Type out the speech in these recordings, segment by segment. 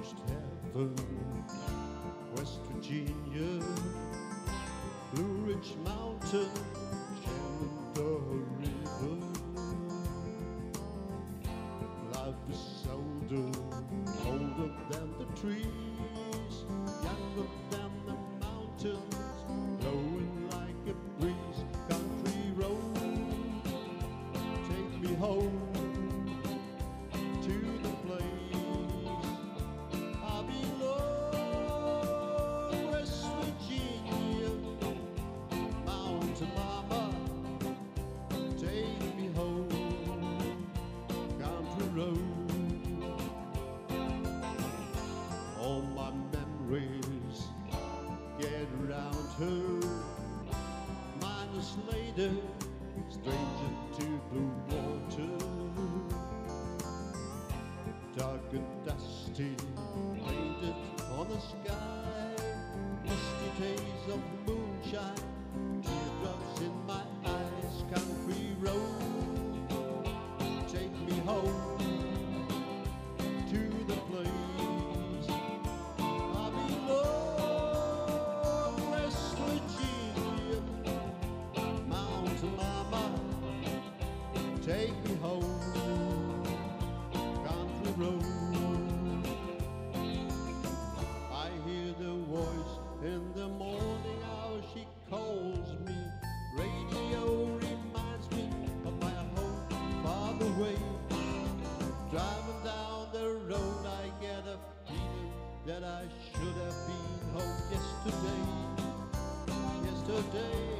almost heaven. West Virginia, Blue Ridge Mountain, Shenandoah River. Life is seldom older than the trees, younger than the mountains, blowing like a breeze. Country road, take me home later, stranger to the water dark and dusty, painted on the sky. Misty days of moonshine, take me home country road. I hear the voice in the morning hour, she calls me. Radio reminds me of my home far away. Driving down the road, I get a feeling that I should have been home yesterday. Yesterday,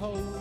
hold